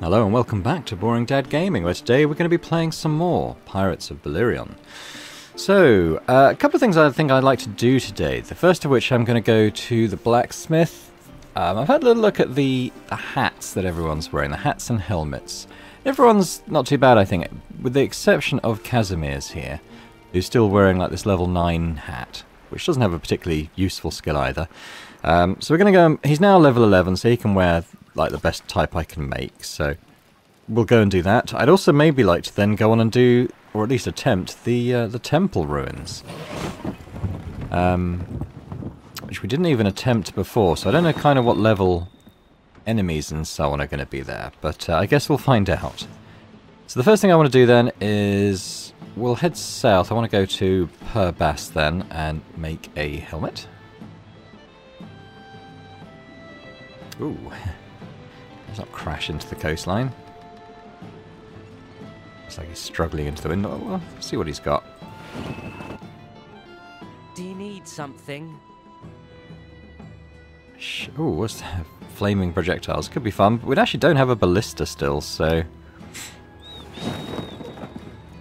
Hello and welcome back to Boring Dad Gaming, where today we're going to be playing some more Pirates of Belerion. So, uh, a couple of things I think I'd like to do today. The first of which I'm going to go to the blacksmith. Um, I've had a little look at the, the hats that everyone's wearing, the hats and helmets. Everyone's not too bad, I think, with the exception of Casimir's here, who's still wearing like this level 9 hat, which doesn't have a particularly useful skill either. Um, so we're going to go, he's now level 11, so he can wear like the best type I can make, so we'll go and do that. I'd also maybe like to then go on and do, or at least attempt, the uh, the temple ruins. Um, which we didn't even attempt before, so I don't know kind of what level enemies and so on are going to be there, but uh, I guess we'll find out. So the first thing I want to do then is we'll head south. I want to go to Purbass then and make a helmet. Ooh. Let's not crash into the coastline. Looks like he's struggling into the wind. Oh, well, see what he's got. Do you need something? Oh, what's that? Flaming projectiles. Could be fun. But we actually don't have a ballista still, so...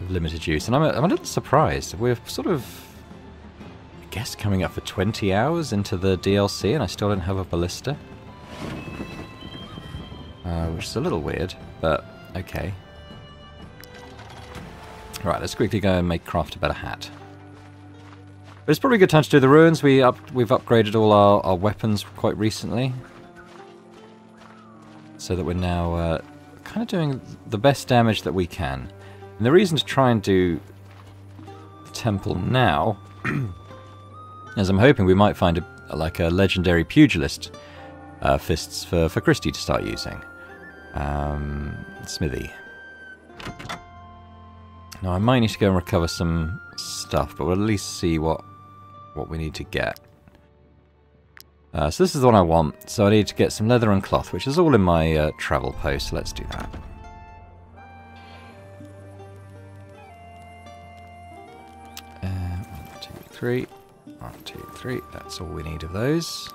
Limited use. And I'm a, I'm a little surprised. We're sort of... I guess coming up for 20 hours into the DLC and I still don't have a ballista. Uh, which is a little weird, but okay. Right, let's quickly go and make craft a better hat. But it's probably a good time to do the ruins. We up, we've upgraded all our, our weapons quite recently. So that we're now uh, kind of doing the best damage that we can. And the reason to try and do the temple now is I'm hoping we might find a, like a legendary pugilist uh, fists for, for Christy to start using. Um, smithy. Now I might need to go and recover some stuff, but we'll at least see what what we need to get. Uh, so this is the one I want. So I need to get some leather and cloth, which is all in my uh, travel post. So let's do that. Uh, one, two, three. One, two, three. That's all we need of those.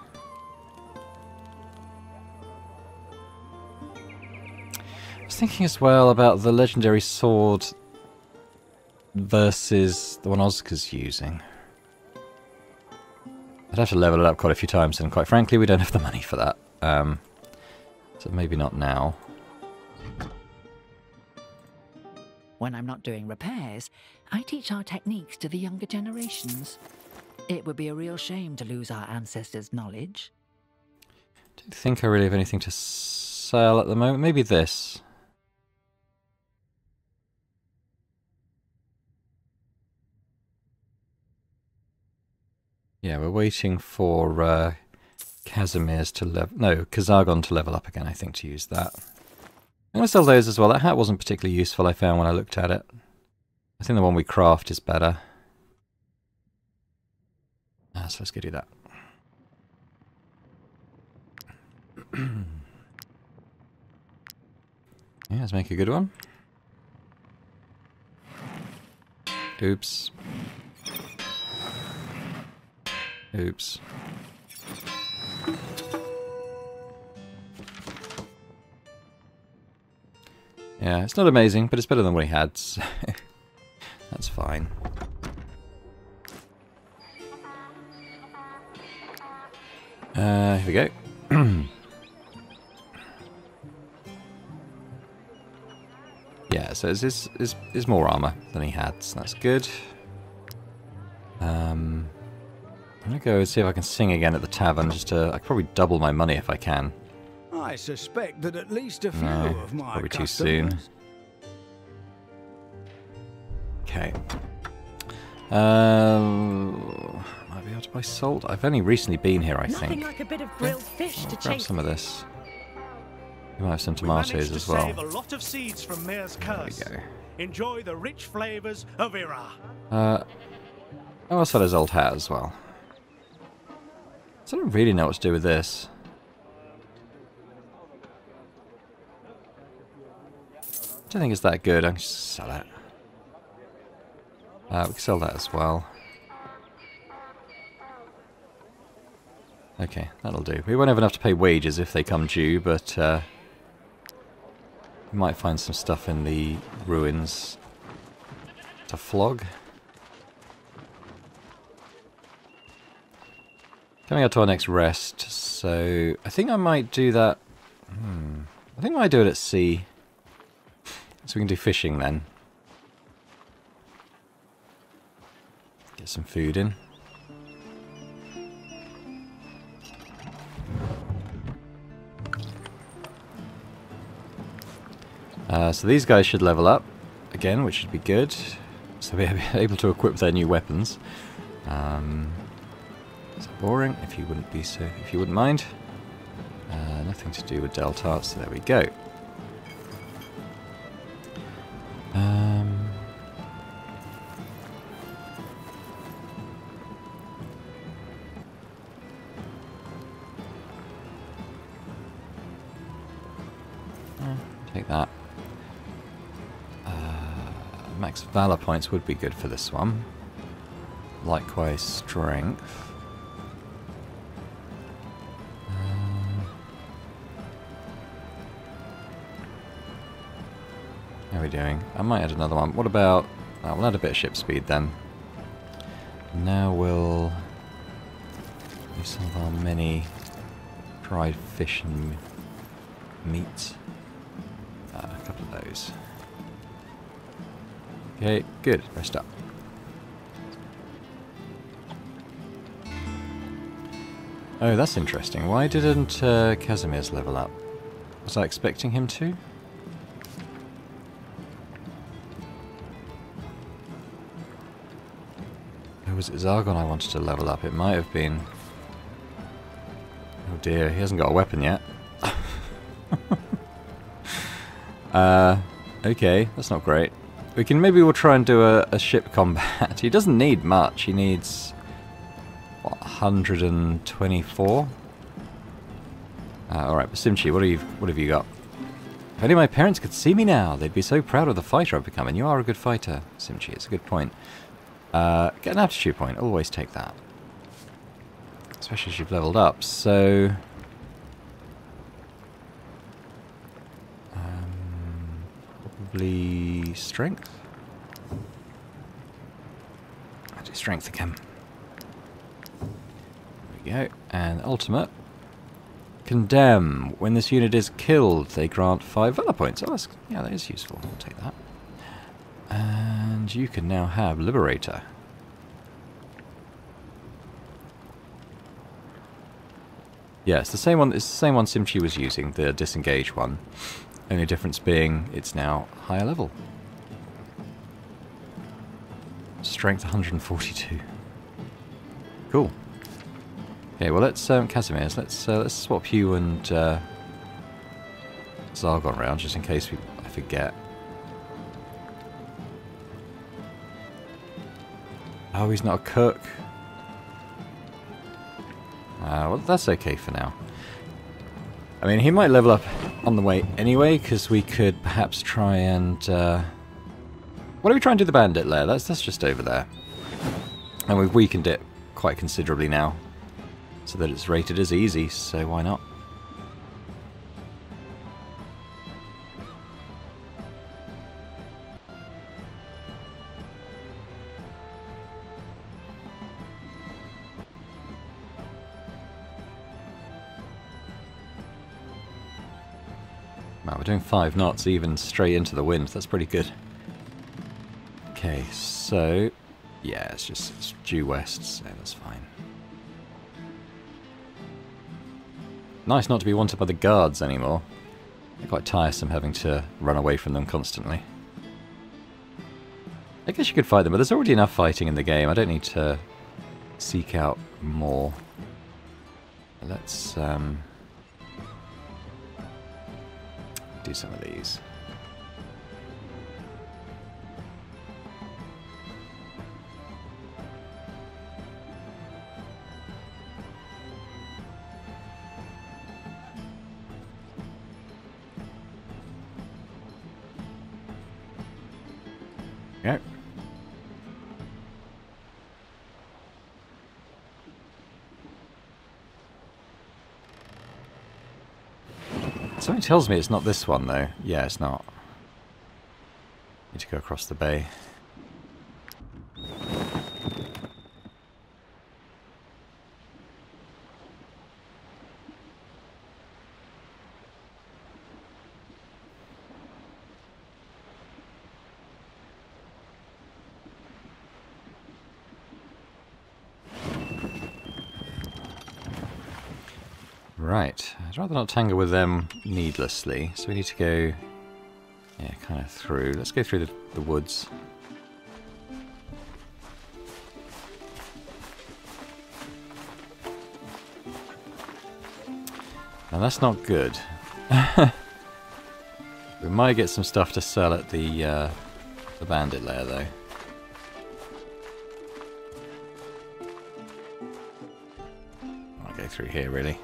Was thinking as well about the legendary sword versus the one Oscar's using. I'd have to level it up quite a few times, and quite frankly, we don't have the money for that. Um, so maybe not now. When I'm not doing repairs, I teach our techniques to the younger generations. It would be a real shame to lose our ancestors' knowledge. Don't think I really have anything to sell at the moment. Maybe this. Yeah, we're waiting for uh, Casimir's to level... No, Kazargon to level up again, I think, to use that. I'm going to sell those as well. That hat wasn't particularly useful, I found, when I looked at it. I think the one we craft is better. Ah, so let's go do that. yeah, let's make a good one. Oops. Oops. Yeah, it's not amazing, but it's better than what he had, so that's fine. Uh, here we go. yeah, so it's, it's, it's, it's more armor than he had, so that's good. Go see if I can sing again at the tavern. Just to, I could probably double my money if I can. I suspect that at least a few No, of my probably too soon. Okay. Um, might be able to buy salt. I've only recently been here, I Nothing think. like a bit of grilled fish I'll to grab chase. some of this. We might have some We tomatoes to as well. Save a lot of seeds from Mayor's There we go. Enjoy the rich flavors of Ira. Uh, oh, I'll sell his old hat as well. I don't really know what to do with this. I don't think it's that good. I can just sell it. Uh, we can sell that as well. Okay, that'll do. We won't have enough to pay wages if they come due, but uh, We might find some stuff in the ruins to flog. Coming up to our next rest, so I think I might do that. Hmm, I think I might do it at sea. So we can do fishing then. Get some food in. Uh, so these guys should level up again, which should be good. So we're able to equip their new weapons. Um, boring? If you wouldn't be so, if you wouldn't mind. Uh, nothing to do with Delta, so there we go. Um, take that. Uh, max valor points would be good for this one. Likewise, strength. We doing? I might add another one. What about... Oh, we'll add a bit of ship speed then. Now we'll... Do some of our many dried fish and meat. Uh, a couple of those. Okay, good. Rest up. Oh, that's interesting. Why didn't uh, Casimir's level up? Was I expecting him to? Was it Zargon I wanted to level up? It might have been... Oh dear, he hasn't got a weapon yet. uh, okay, that's not great. We can maybe we'll try and do a, a ship combat. he doesn't need much. He needs what, 124. Uh, all right, but Simchi, what have you what have you got? If only my parents could see me now, they'd be so proud of the fighter I've become. And you are a good fighter, Simchi. It's a good point. Uh, get an aptitude point. Always take that, especially as you've leveled up. So. Um, probably strength. I'll do strength again. There we go. And ultimate. Condemn. When this unit is killed, they grant five valor points. Oh, that's, yeah, that is useful. I'll take that. And you can now have Liberator. Yeah, the same one. It's the same one Simchi was using, the disengage one. Only difference being it's now higher level. Strength 142. Cool. Okay, well let's um, Casimir's. Let's uh, let's swap you and uh, Zargon around just in case we I forget. Oh, he's not a cook. Uh, well, that's okay for now. I mean, he might level up on the way anyway, because we could perhaps try and... Uh, what do we try and do the bandit lair? That's, that's just over there. And we've weakened it quite considerably now, so that it's rated as easy, so why not? Five knots even straight into the wind. That's pretty good. Okay, so yeah, it's just it's due west, so that's fine. Nice not to be wanted by the guards anymore. They're quite tiresome having to run away from them constantly. I guess you could fight them, but there's already enough fighting in the game. I don't need to seek out more. Let's um, do some of these. Something tells me it's not this one, though. Yeah, it's not. Need to go across the bay. Right, I'd rather not tangle with them needlessly, so we need to go, yeah, kind of through. Let's go through the, the woods. Now that's not good. we might get some stuff to sell at the, uh, the bandit lair though. I'll go through here really.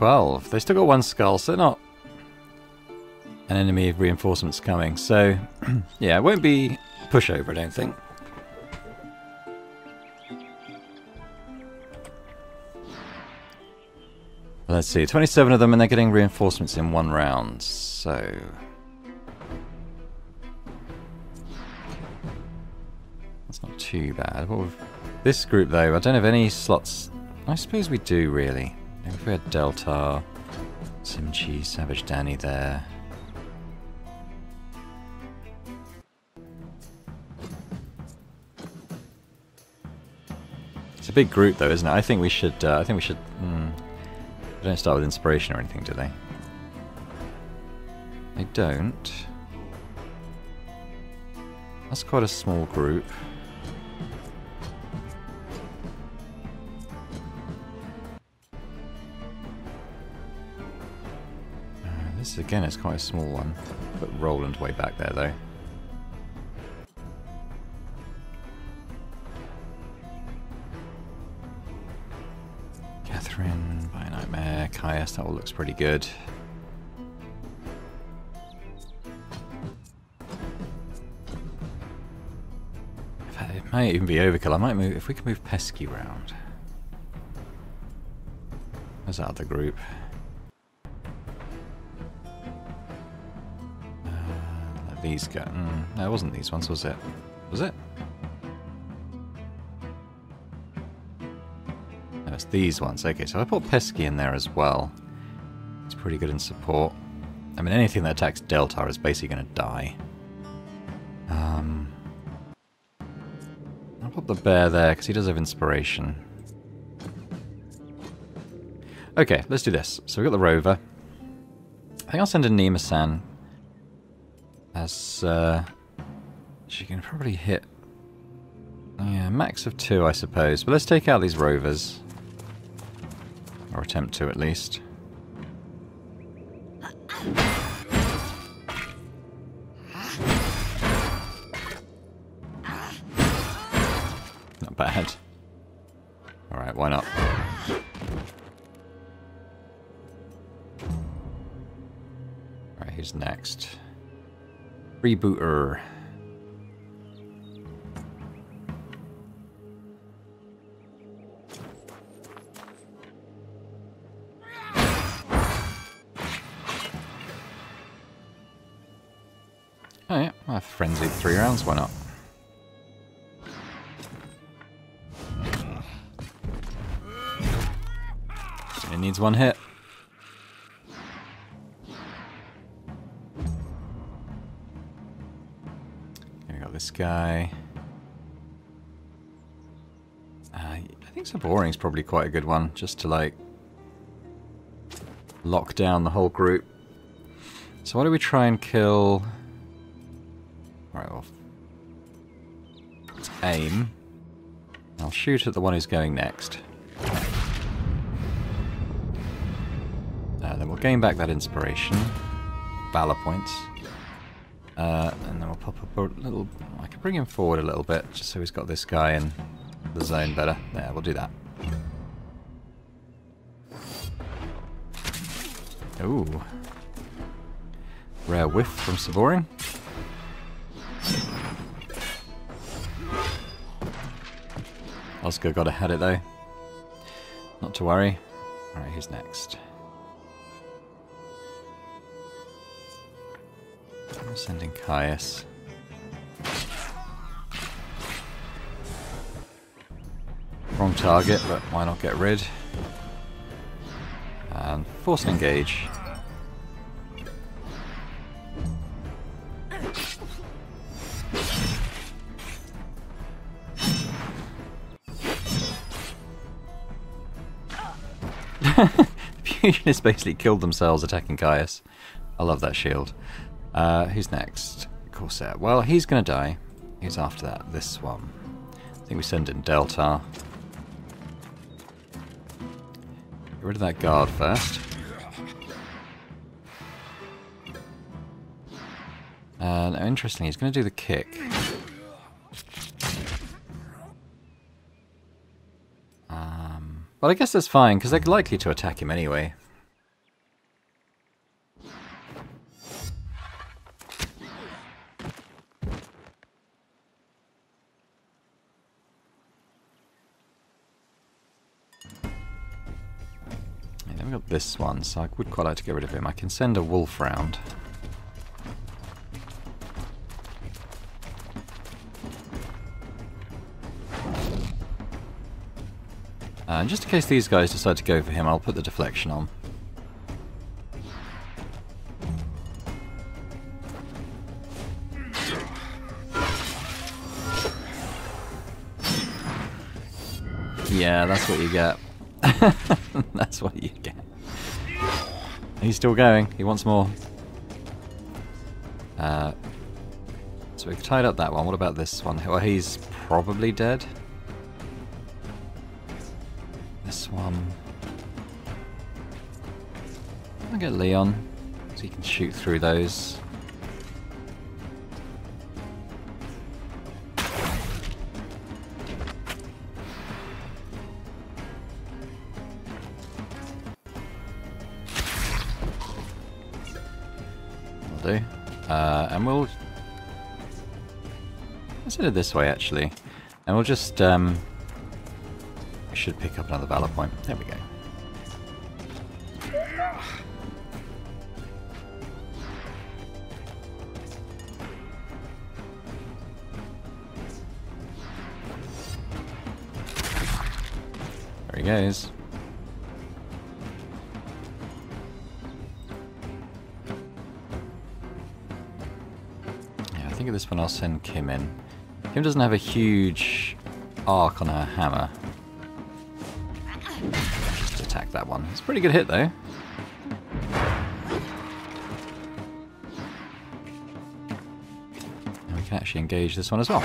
12. They still got one skull, so not an enemy of reinforcements coming. So, yeah, it won't be pushover, I don't think. Let's see, 27 of them and they're getting reinforcements in one round, so... That's not too bad. This group, though, I don't have any slots... I suppose we do, really. If we had Deltar, Simchi, Savage Danny there. It's a big group, though, isn't it? I think we should. Uh, I think we should. Hmm, they don't start with inspiration or anything, do they? They don't. That's quite a small group. Again is quite a small one. Put Roland way back there though. Catherine, by Nightmare, Caius, that all looks pretty good. Fact, It might even be overkill. I might move if we can move Pesky round. There's that other group. These go. Mm, no, it wasn't these ones, was it? Was it? No, it's these ones. Okay, so I put Pesky in there as well. It's pretty good in support. I mean, anything that attacks Delta is basically going to die. Um, I'll put the bear there because he does have inspiration. Okay, let's do this. So we've got the rover. I think I'll send a Nima-san. As, uh, she can probably hit... Yeah, max of two, I suppose. But let's take out these rovers. Or attempt to, at least. Rebooter. Oh yeah, well, frenzied three rounds, why not? It needs one hit. Guy. Uh, I think Saboring's probably quite a good one, just to like lock down the whole group. So why do we try and kill... Alright, well... Let's aim. I'll shoot at the one who's going next. Uh, then we'll gain back that inspiration. Valor points. Uh, and then we'll pop up a little... Bring him forward a little bit, just so he's got this guy in the zone better. There, we'll do that. Ooh. Rare whiff from Savoring. Oscar got ahead it though. Not to worry. Alright, who's next? I'm sending Caius. Wrong target, but why not get rid? And force and engage. the Fusionists basically killed themselves attacking Caius. I love that shield. Uh, who's next? Corsair. Well, he's going to die. Who's after that? This one. I think we send in Delta. Rid of that guard first. Uh, now, interestingly, he's going to do the kick. Um, well, I guess that's fine, because they're likely to attack him anyway. Got this one, so I would quite like to get rid of him. I can send a wolf round. And just in case these guys decide to go for him, I'll put the deflection on. Yeah, that's what you get. that's what you get. He's still going. He wants more. Uh, so we've tied up that one. What about this one? Well, he's probably dead. This one. I'll get Leon, so he can shoot through those. This way, actually. And we'll just... Um, we should pick up another Valor point. There we go. There he goes. Yeah, I think at this one I'll send Kim in. Kim doesn't have a huge arc on her hammer. Just attack that one. It's a pretty good hit though. And we can actually engage this one as well.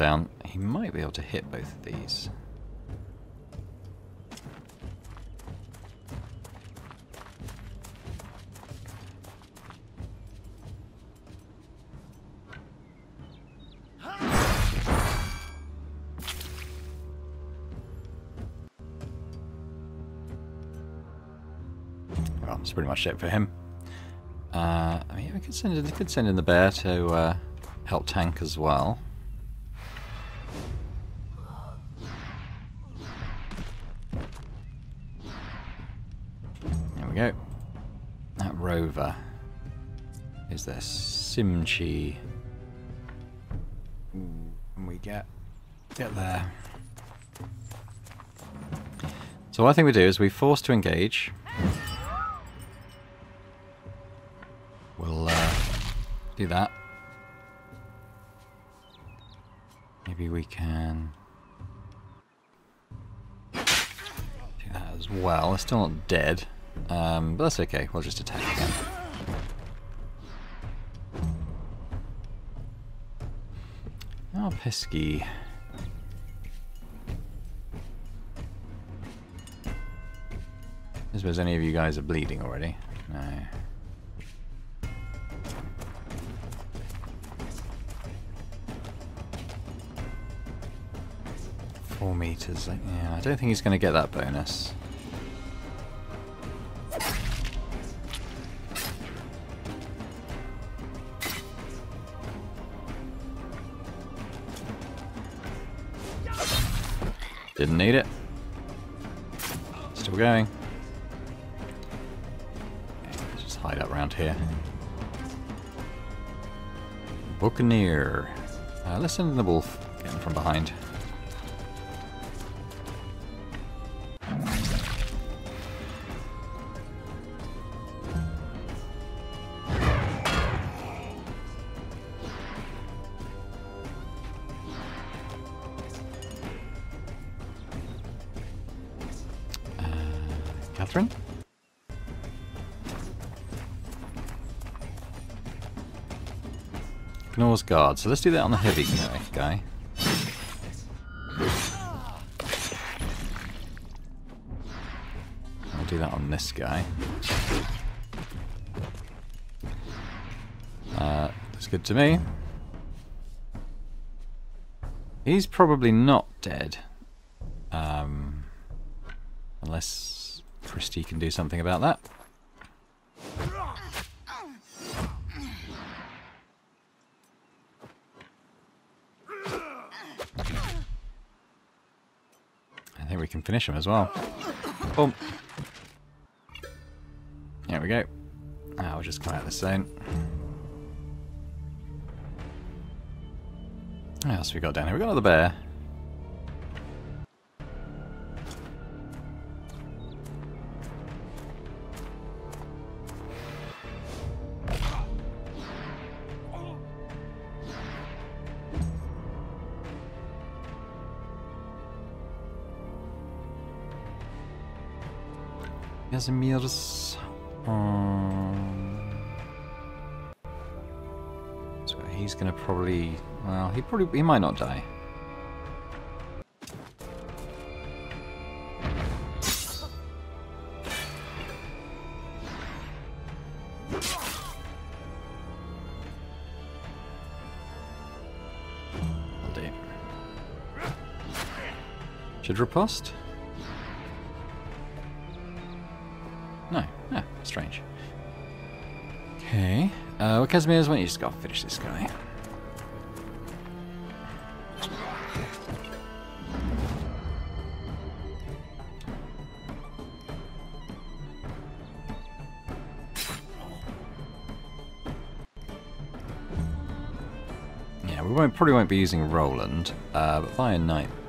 Down. He might be able to hit both of these. Well, that's pretty much it for him. Uh, I mean, we could send in, we could send in the bear to uh, help tank as well. This Simchi. Can we get get there? So what I think we do is we force to engage. We'll uh, do that. Maybe we can do that as well. It's still not dead, um, but that's okay. We'll just attack again. Pesky. I suppose any of you guys are bleeding already. No. Four meters. Yeah, I don't think he's going to get that bonus. Didn't need it. Still going. Let's just hide up around here. Buccaneer. Uh, let's send the wolf. Getting from behind. Ignores guard. So let's do that on the heavy guy. I'll do that on this guy. Uh, that's good to me. He's probably not dead. Um, unless Christy can do something about that. I think we can finish him as well. Boom. There we go. Ah, now we'll just come out of the zone. What else we got down here? We got another bear. Casimir's. Um, so he's gonna probably. Well, he probably he might not die. Should riposte? Strange. Okay. Uh, well, Casimir's, why don't you just go finish this guy? Yeah, we won't probably won't be using Roland, uh, but Fire Nightmare.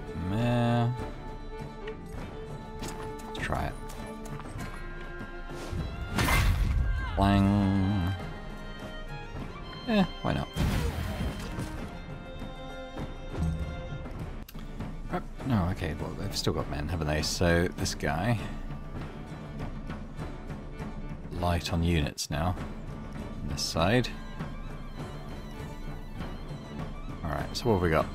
Still got men, haven't they? So, this guy. Light on units now. On this side. Alright, so what have we got?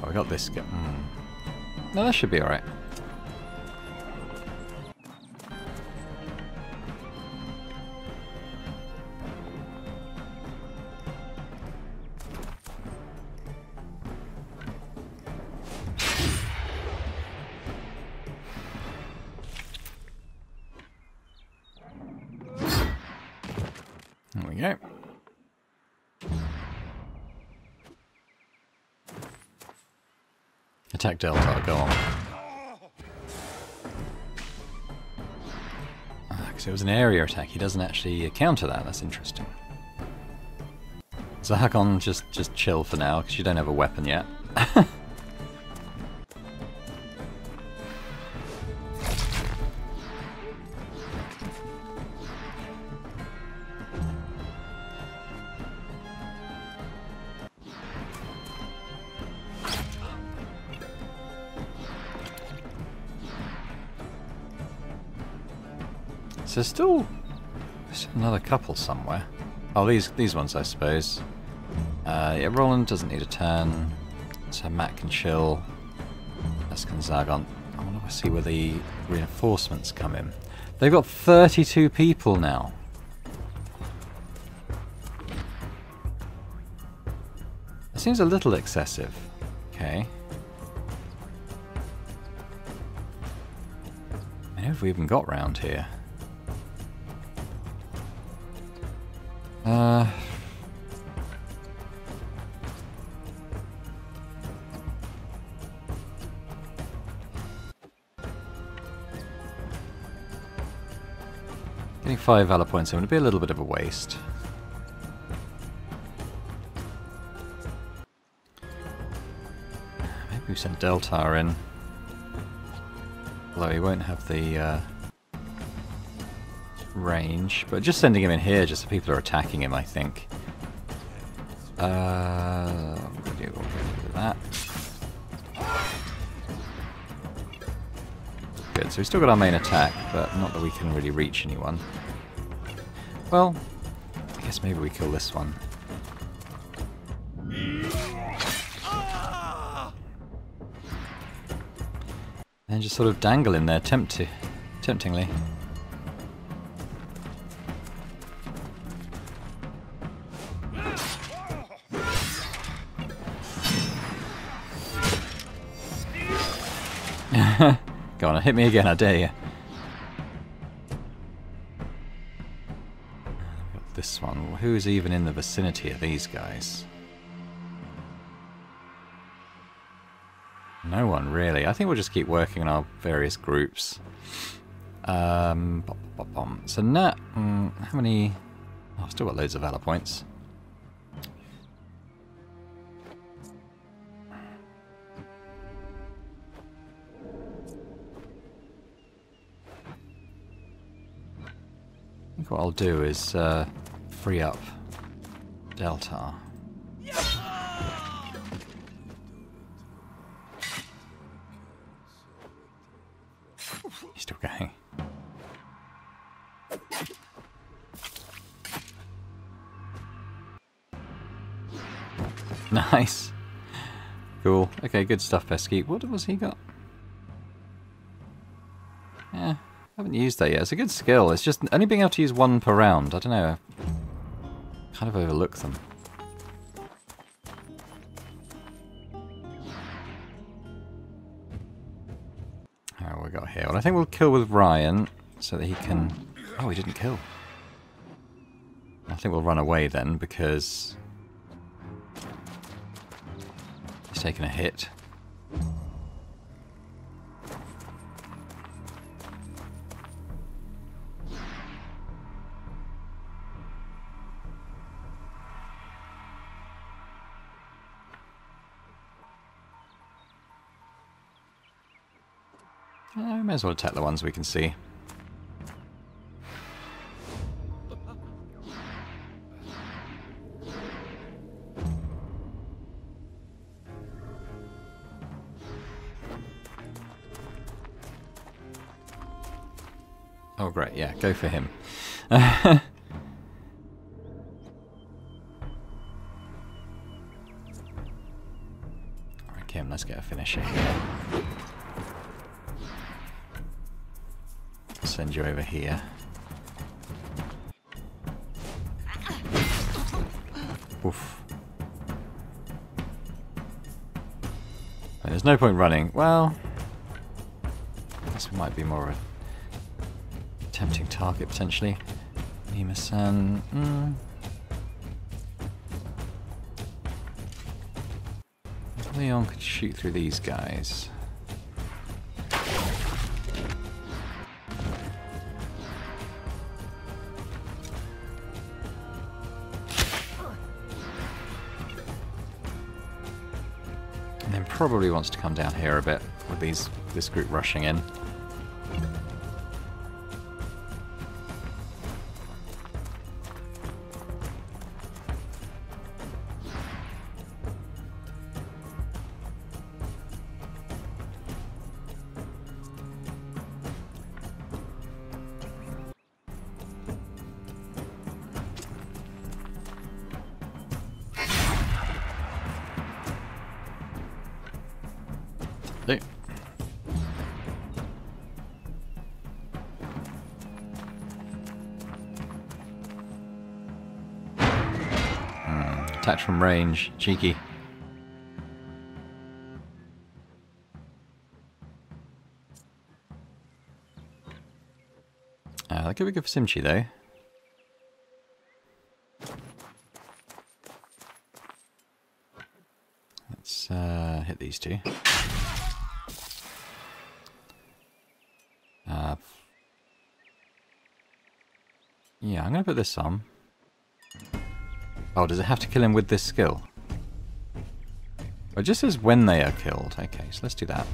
Oh, we got this guy. Hmm. No, that should be alright. Delta, go on. Ah, because it was an area attack, he doesn't actually counter that, that's interesting. So Hakon, just, just chill for now, because you don't have a weapon yet. there's still there's another couple somewhere. Oh, these these ones, I suppose. Uh, yeah, Roland doesn't need a turn, so Matt can chill. As can Zagon. I if I see where the reinforcements come in. They've got 32 people now. That seems a little excessive. Okay. How have we even got round here? Uh... Getting five valor points in would be a little bit of a waste. Maybe we send Deltar in. Although he won't have the uh, range. But just sending him in here just so people are attacking him, I think. Uh, do, that. Good, so we've still got our main attack, but not that we can really reach anyone. Well, I guess maybe we kill this one. And just sort of dangle in there, tempt to, temptingly. Go on, hit me again, I dare you. This one. Who's even in the vicinity of these guys? No one really. I think we'll just keep working on our various groups. Um, bop, bop, bop. So now, mm, how many? Oh, I've still got loads of valor points. What I'll do is uh, free up Delta. He's still going. Nice. Cool. Okay, good stuff, Pesky. What was he got? Haven't used that yet. It's a good skill. It's just only being able to use one per round. I don't know. Kind of overlook them. Oh, we got here. Well, I think we'll kill with Ryan so that he can. Oh, he didn't kill. I think we'll run away then because he's taken a hit. Uh, may as well attack the ones we can see. Oh great, yeah, go for him. Kim, let's get a finisher here. Send you over here. Oof. There's no point running. Well, we might be more of a tempting target potentially. Nima-san. Mm. Leon could shoot through these guys. Probably wants to come down here a bit with these this group rushing in. Attack from range, cheeky. Uh, that could be good for Simchi though. Let's uh, hit these two. Uh, yeah, I'm going to put this on. Oh, does it have to kill him with this skill? It just says when they are killed. Okay, so let's do that.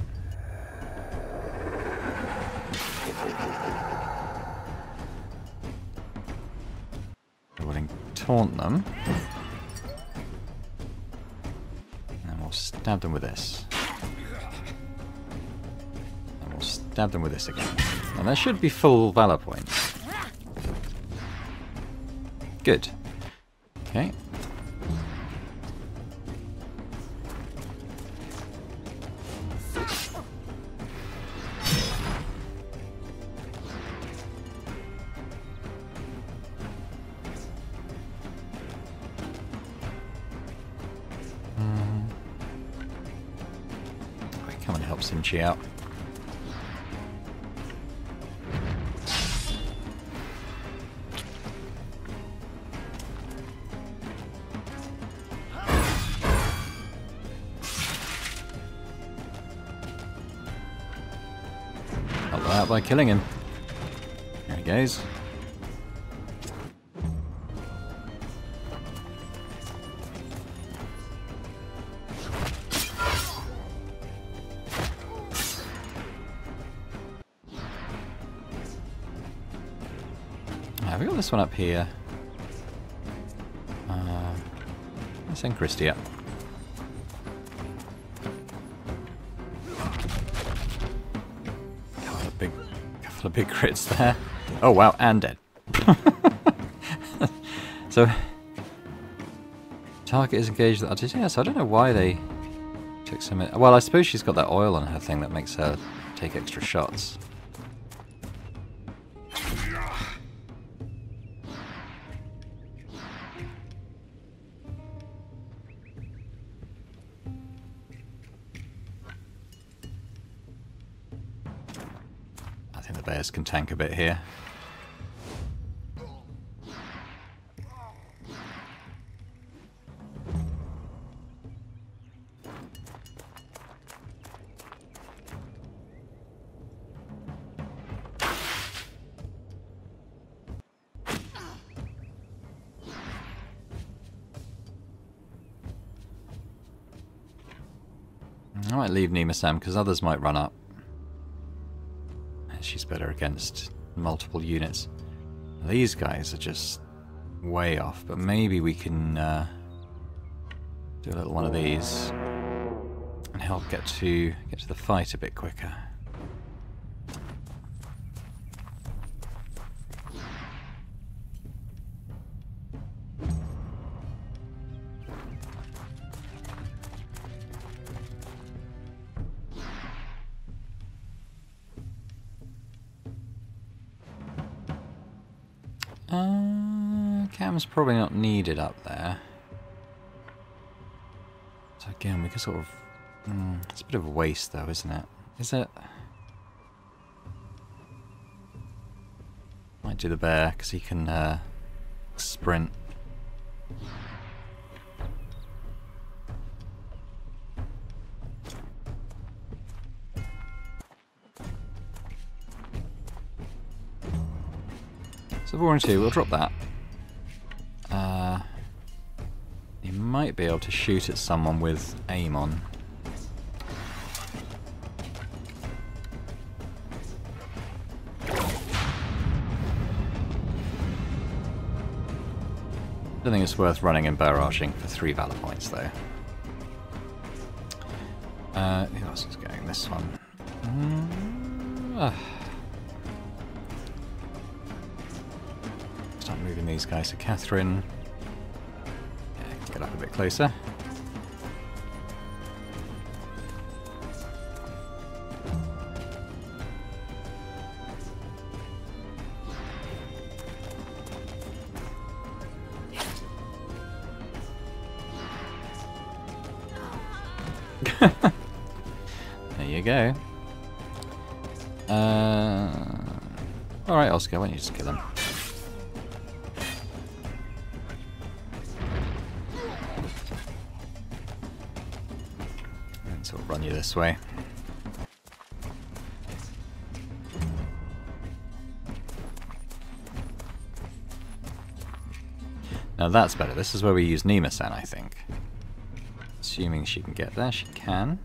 We'll taunt them. And we'll stab them with this. And we'll stab them with this again. And that should be full Valor points. Good. Okay. Hmm. Come and help Simchi out. Killing him. There he goes. We got this one up here? Uh, let's send Christy up. Couple of big crits there. Oh wow, and dead. so, target is engaged with artist. Yes, I don't know why they took so many. Well, I suppose she's got that oil on her thing that makes her take extra shots. Tank a bit here. I might leave Nima-san because others might run up. Against multiple units. These guys are just way off, but maybe we can uh, do a little one of these and help get to get to the fight a bit quicker. Probably not needed up there. So again, we can sort of... Mm, it's a bit of a waste though, isn't it? Is it? Might do the bear, because he can uh, sprint. So Boring 2, we'll drop that. Might be able to shoot at someone with aim on. I don't think it's worth running and barraging for three valor points though. Uh, who else is going? This one. Mm. Start moving these guys to Catherine bit closer. there you go. Uh, Alright, Oscar, why don't you just kill him? Way. Now that's better. This is where we use Nima-san, I think. Assuming she can get there, she can.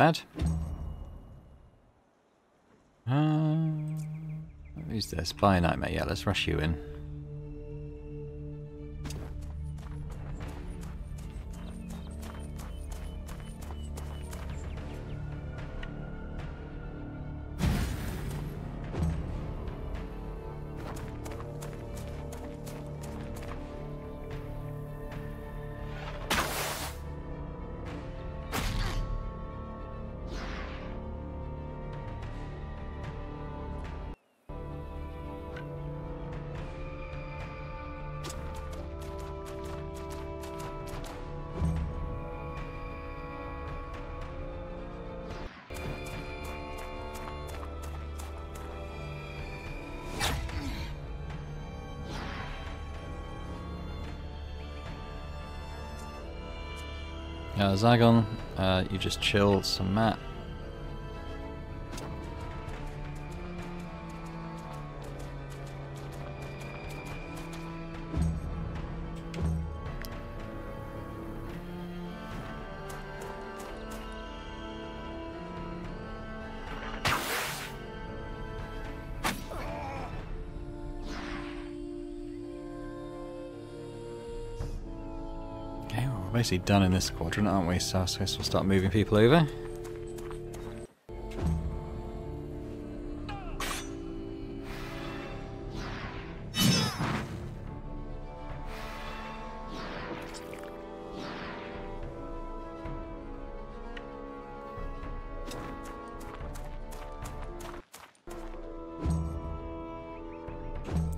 Bad. Uh, who's this? By Nightmare. Yeah, let's rush you in. Zargon, uh, you just chill some Matt. Done in this quadrant, aren't we? So I suppose we'll start moving people over.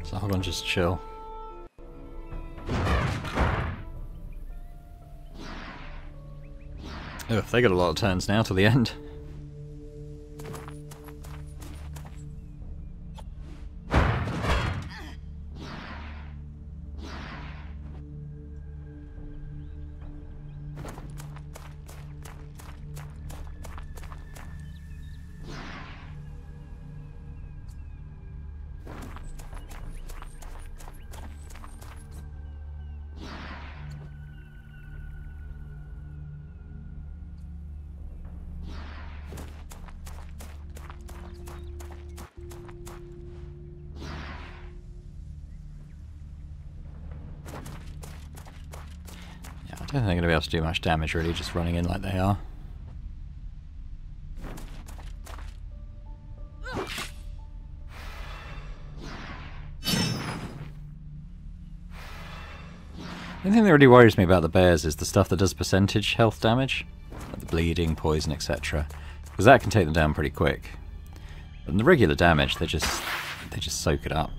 So hold on, just chill. Oh, they got a lot of turns now to the end. Do much damage really, just running in like they are. The only thing that really worries me about the bears is the stuff that does percentage health damage, like the bleeding, poison, etc. Because that can take them down pretty quick. In the regular damage, they just they just soak it up.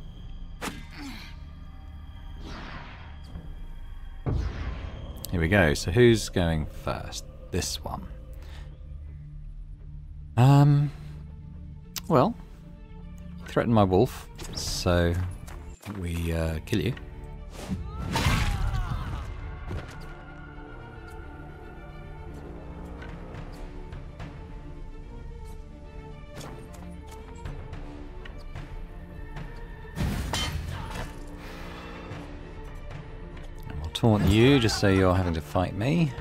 We go. So who's going first? This one. Um. Well, threaten my wolf, so we uh, kill you. Taunt you just so you're having to fight me.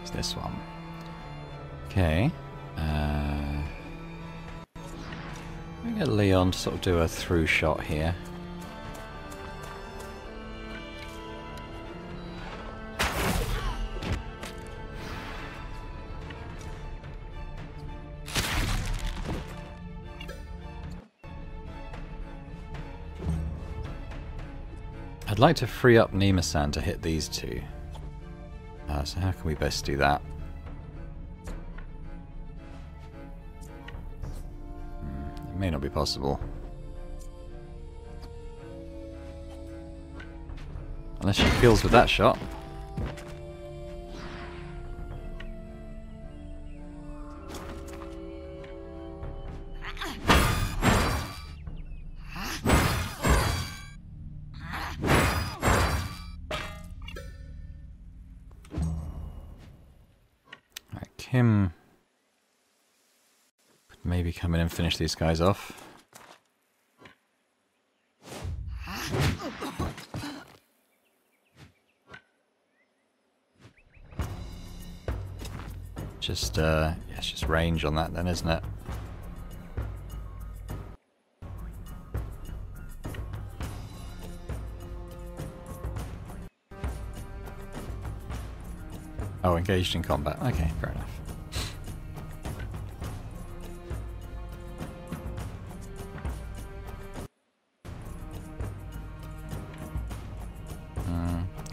It's this one. Okay. Uh, we get Leon to sort of do a through shot here. Like to free up Nima-san to hit these two. Uh, so how can we best do that? Hmm, it may not be possible. Unless she kills with that shot. These guys off. Just, uh, yeah, it's just range on that then, isn't it? Oh, engaged in combat. Okay, fair enough.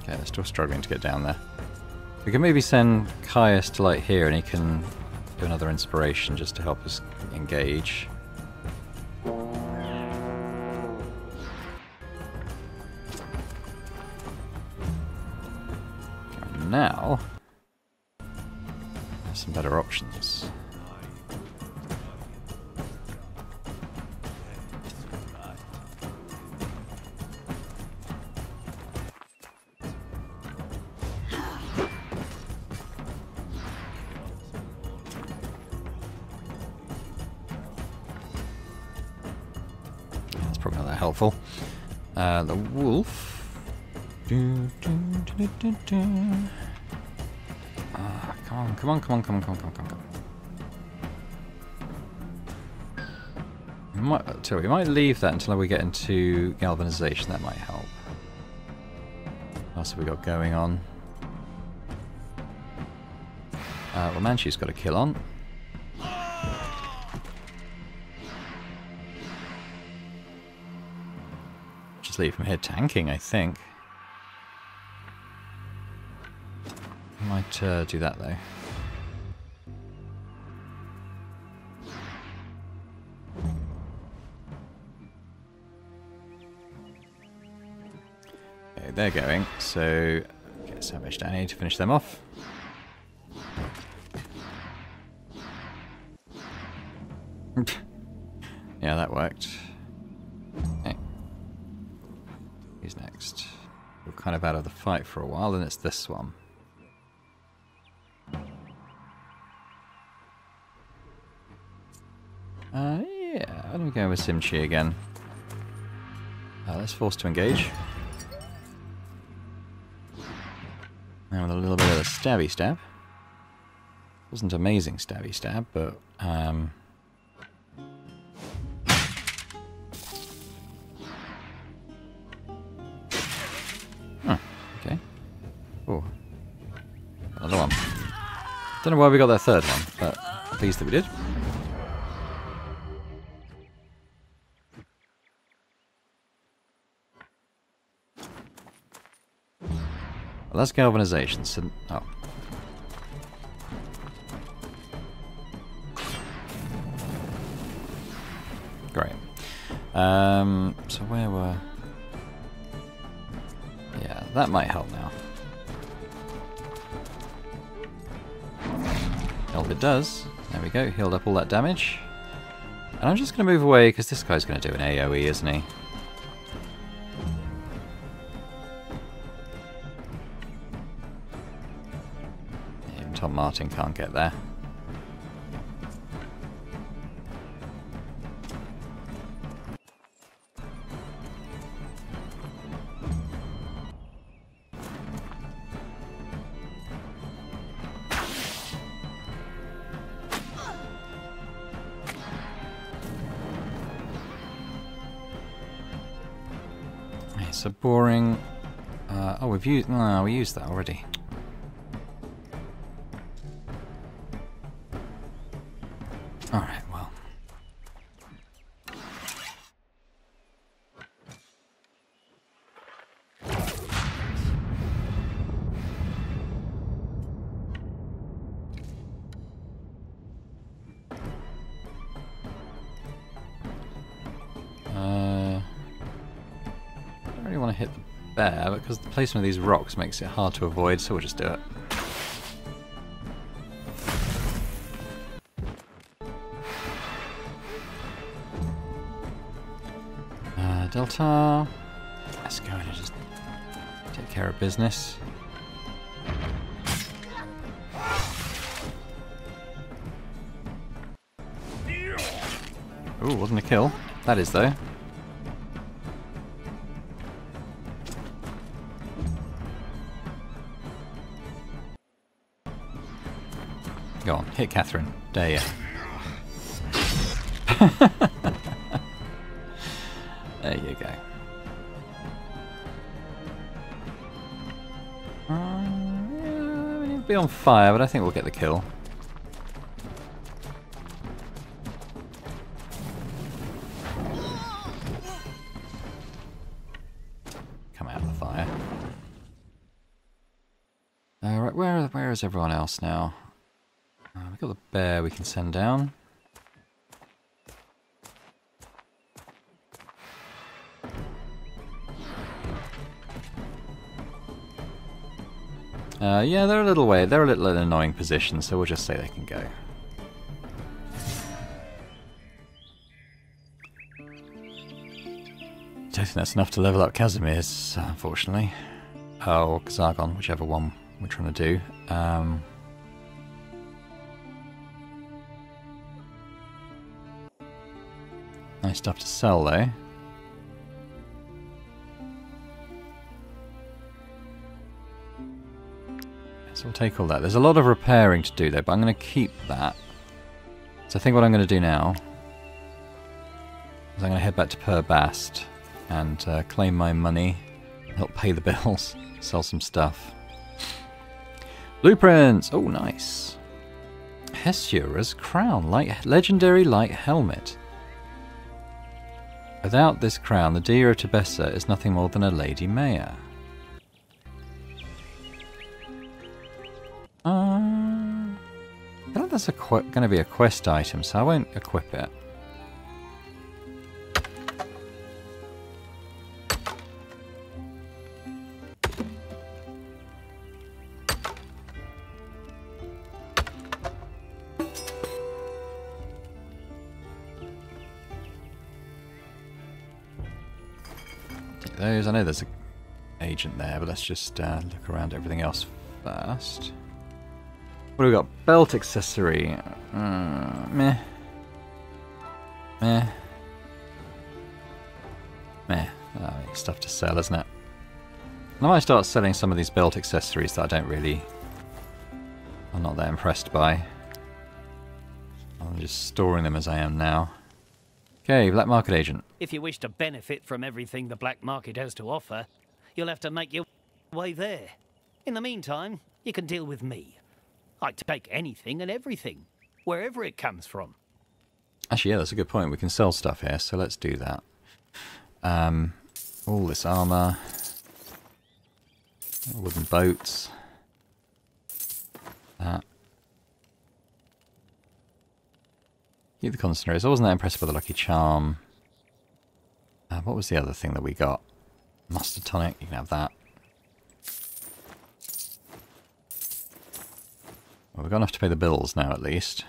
Okay, they're still struggling to get down there. We can maybe send Caius to like here and he can do another inspiration just to help us engage. Come on, come on, come on, come on, come on. We might, you, we might leave that until we get into galvanization. That might help. What else have we got going on? Uh, well, Manchu's got a kill on. Just leave him here tanking, I think. Might uh, do that though. They're going, so get Savage here to finish them off. yeah, that worked. Okay. Who's next? We're kind of out of the fight for a while, and it's this one. Uh, yeah, I'm gonna go with Simchi again. Uh, let's force to engage. A stabby stab. Wasn't amazing stabby stab, but um, Huh, okay. Oh. Another one. Don't know why we got that third one, but pleased that we did. Well, that's galvanization. So, oh. Great. Um, so where were... Yeah, that might help now. Help it does. There we go, healed up all that damage. And I'm just going to move away because this guy's going to do an AoE, isn't he? Martin can't get there. It's a boring. Uh, oh, we've used. No, we used that already. Hit because the placement of these rocks makes it hard to avoid, so we'll just do it. Uh, Delta. Let's go and just take care of business. Ooh, wasn't a kill. That is, though. Hit Catherine. Dare you. there you go. Uh, yeah, we need be on fire, but I think we'll get the kill. Come out of the fire. Alright, where, where is everyone else now? Got the bear we can send down. Uh, yeah, they're a little way. They're a little in an annoying position, so we'll just say they can go. Don't think that's enough to level up Casimir's, unfortunately. Oh, or Zargon, whichever one we're trying to do. Um, nice stuff to sell, though. So we'll take all that. There's a lot of repairing to do, though, but I'm going to keep that. So I think what I'm going to do now is I'm going to head back to Per Bast and uh, claim my money, help pay the bills, sell some stuff. Blueprints! Oh, nice. Hesura's crown, light, legendary light helmet. Without this crown, the of Tebessa is nothing more than a Lady Mayor. Uh, I think that's going to be a quest item, so I won't equip it. Those. I know there's an agent there, but let's just uh, look around everything else first. What do we got? Belt accessory. Uh, meh. Meh. Meh. Oh, stuff to sell, isn't it? I might start selling some of these belt accessories that I don't really... I'm not that impressed by. I'm just storing them as I am now. Okay, black market agent. If you wish to benefit from everything the black market has to offer, you'll have to make your way there. In the meantime, you can deal with me. I take anything and everything, wherever it comes from. Actually, yeah, that's a good point. We can sell stuff here, so let's do that. Um, all this armor, wooden boats, that. Keep the concentrates. I wasn't that impressed by the lucky charm. Uh, what was the other thing that we got? Mustard tonic. You can have that. Well, we've got enough to pay the bills now, at least.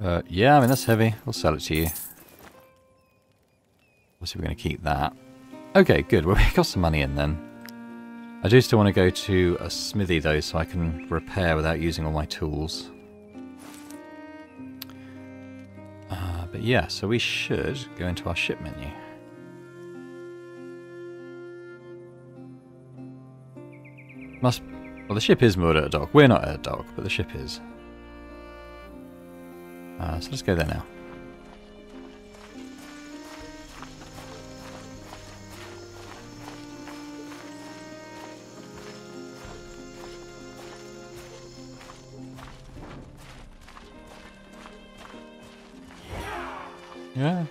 Uh, yeah, I mean, that's heavy. We'll sell it to you. Obviously, we're going to keep that. Okay, good. Well, we got some money in then. I do still want to go to a smithy, though, so I can repair without using all my tools. Uh, but yeah, so we should go into our ship menu. Must... Well, the ship is moored at a dock. We're not at a dock, but the ship is. Uh, so let's go there now. Yeah.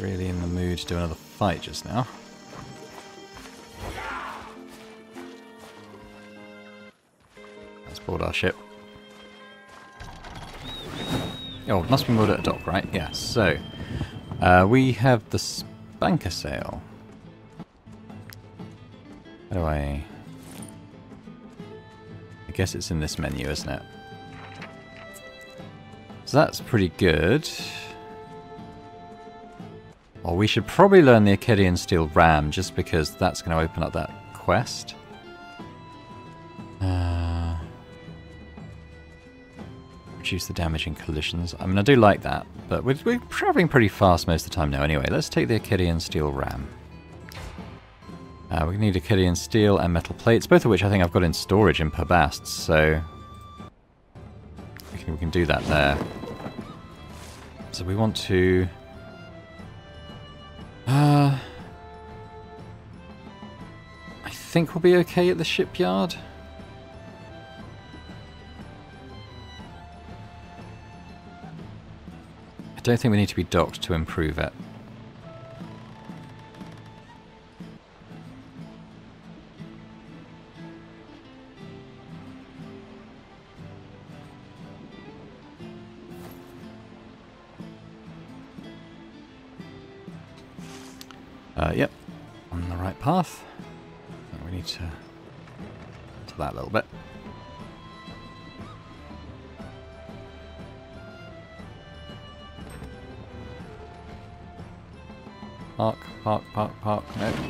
really in the mood to do another fight just now. Let's board our ship. Oh, must be moored at a dock, right? Yeah, so... Uh, we have the spanker sail. How do I... I guess it's in this menu, isn't it? So that's pretty good. Well, we should probably learn the Akkadian Steel Ram, just because that's going to open up that quest. Uh, reduce the damage in collisions. I mean, I do like that, but we're, we're traveling pretty fast most of the time now anyway. Let's take the Akkadian Steel Ram. Uh, we need Akkadian Steel and Metal Plates, both of which I think I've got in storage in Perbast, so... We can, we can do that there. So we want to... Uh, I think we'll be okay at the shipyard. I don't think we need to be docked to improve it.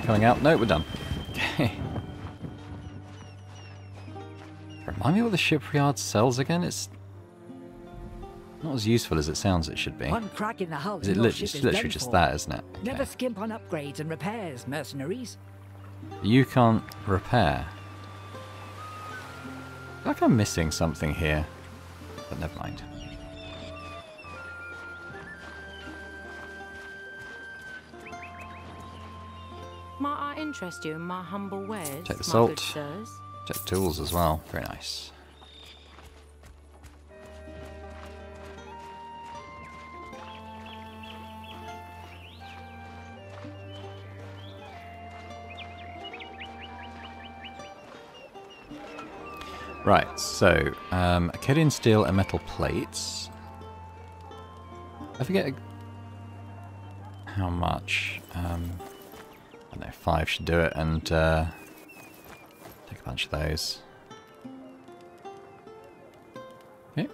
Coming out. No, we're done. Okay. Remind me what the shipyard sells again? It's not as useful as it sounds it should be. One crack in the hull. Is it and your lit- ship it's literally just that, isn't it? Never skimp on upgrades and repairs, mercenaries. You can't repair. I feel like I'm missing something here. But never mind. Interest you in my humble wares, Take the salt. Check tools as well. Very nice. Right, so, um, Akkadian steel and metal plates. I forget how much. Um, I don't know, five should do it, and uh, take a bunch of those. Okay.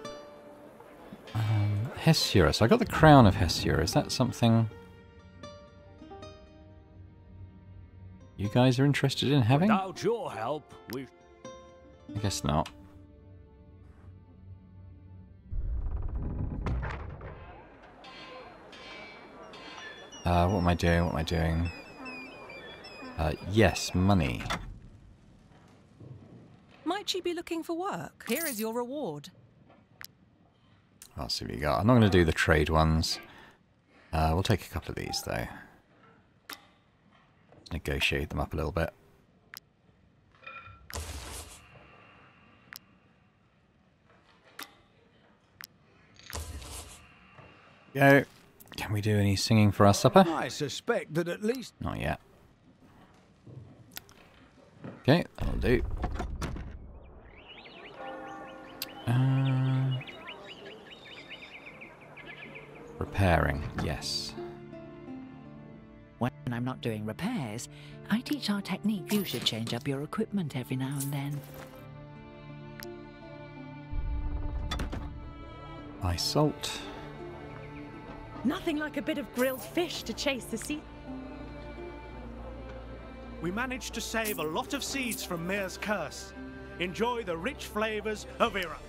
Um, Hesura. So I got the crown of Hesura. Is that something you guys are interested in having? Without your help, we I guess not. Uh, what am I doing? What am I doing? Uh, yes, money. Might you be looking for work? Here is your reward. I'll see what you got. I'm not going to do the trade ones. Uh, we'll take a couple of these, though. Negotiate them up a little bit. Go. Can we do any singing for our supper? I suspect that at least Not yet. Okay, that'll do. Uh, repairing, yes. When I'm not doing repairs, I teach our technique. You should change up your equipment every now and then. Buy salt. Nothing like a bit of grilled fish to chase the sea. We managed to save a lot of seeds from Mir's curse. Enjoy the rich flavors of Ira.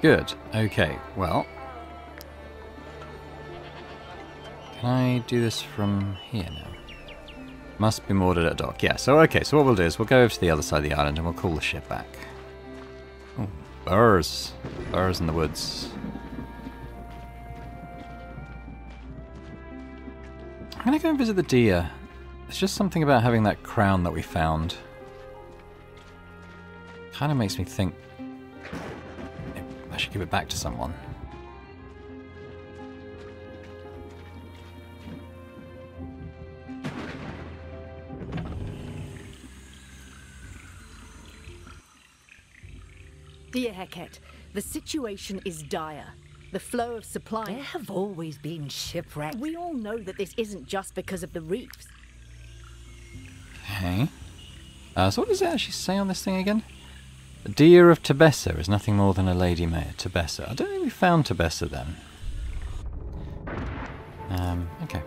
Good. Okay, well. Can I do this from here now? Must be moored at a dock. Yeah, so okay, so what we'll do is we'll go over to the other side of the island and we'll call the ship back. Oh, burrs. Burrs in the woods. I'm gonna go and visit the deer. There's just something about having that crown that we found. Kind of makes me think I should give it back to someone. Dear Heket, the situation is dire. The flow of supply... There have always been shipwrecks. We all know that this isn't just because of the reefs. Okay. Uh, so what does it actually say on this thing again? The deer of Tebessa is nothing more than a lady mare. Tebessa. I don't think we found Tebessa then. Um, okay.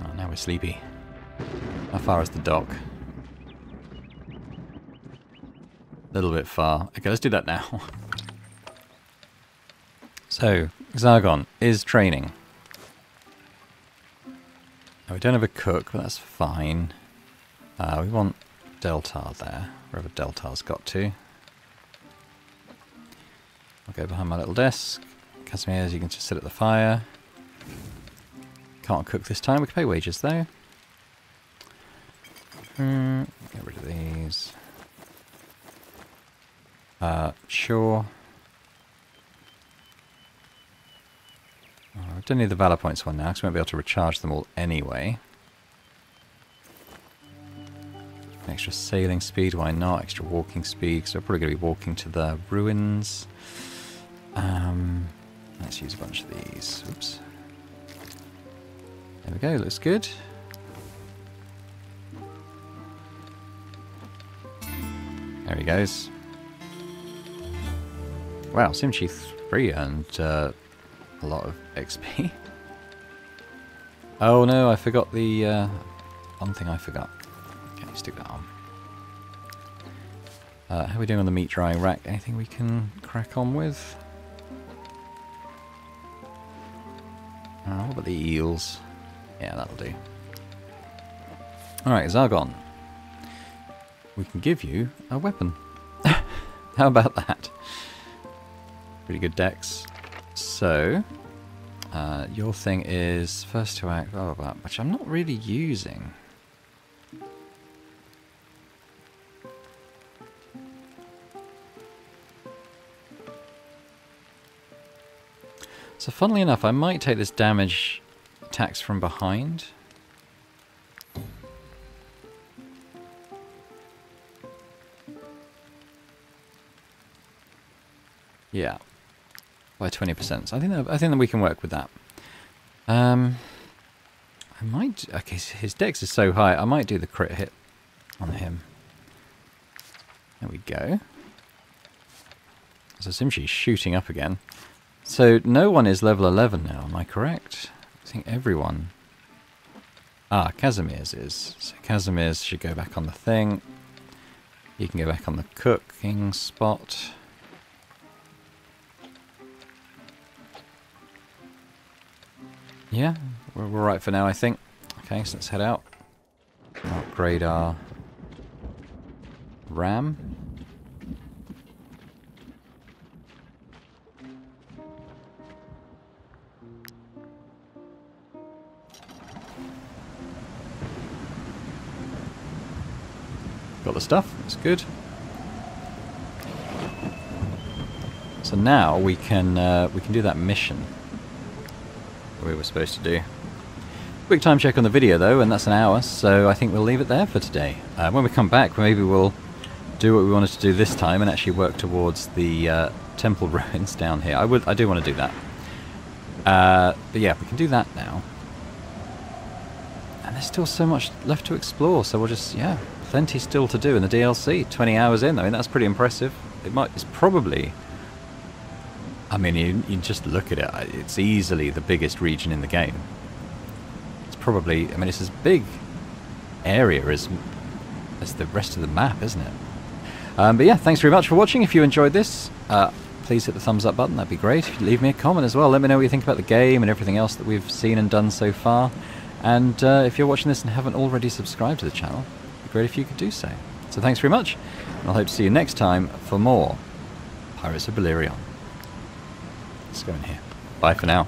Oh, now we're sleepy. How far is the dock? A little bit far. Okay, let's do that now. so, Zargon is training. Oh, we don't have a cook, but that's fine. Uh, we want Deltar there, wherever Deltar's got to. I'll go behind my little desk. Casimirs, you can just sit at the fire. Can't cook this time. We can pay wages though. Hmm, get rid of these. Uh, sure. I don't need the Valor Points one now, because we won't be able to recharge them all anyway. Extra sailing speed, why not? Extra walking speed, because we're probably going to be walking to the ruins. Um, let's use a bunch of these. Oops. There we go, looks good. There he goes. Wow, Simchi 3 earned uh, a lot of XP. oh no, I forgot the uh, one thing I forgot. Okay, stick that on. Uh, how are we doing on the meat drying rack? Anything we can crack on with? Uh, what about the eels? Yeah, that'll do. Alright, Zargon. We can give you a weapon. How about that? Pretty good dex. So, uh, your thing is first to act, blah, blah, blah, which I'm not really using. So funnily enough, I might take this damage attacks from behind. Yeah, by twenty percent. So I think that, I think that we can work with that. Um, I might. Okay, his dex is so high. I might do the crit hit on him. There we go. So Simchi's shooting up again. So no one is level 11 now, am I correct? I think everyone... Ah, Casimir's is. So Casimir's should go back on the thing. You can go back on the cooking spot. Yeah, we're, we're right for now, I think. Okay, so let's head out. Upgrade our RAM. Got the stuff, that's good. So now we can uh, we can do that mission we were supposed to do. Quick time check on the video though, and that's an hour, so I think we'll leave it there for today. Uh, when we come back, maybe we'll do what we wanted to do this time and actually work towards the uh, temple ruins down here. I would, I do want to do that. Uh, but yeah, we can do that now. And there's still so much left to explore, so we'll just, yeah, plenty still to do in the DLC. 20 hours in, I mean, that's pretty impressive. It might, it's probably I mean, you, you just look at it, it's easily the biggest region in the game. It's probably, I mean, it's as big area as, as the rest of the map, isn't it? Um, but yeah, thanks very much for watching. If you enjoyed this, uh, please hit the thumbs up button, that'd be great. Leave me a comment as well, let me know what you think about the game and everything else that we've seen and done so far. And uh, if you're watching this and haven't already subscribed to the channel, it'd be great if you could do so. So thanks very much, and I'll hope to see you next time for more Pirates of Belerion. Let's go in here. Bye for now.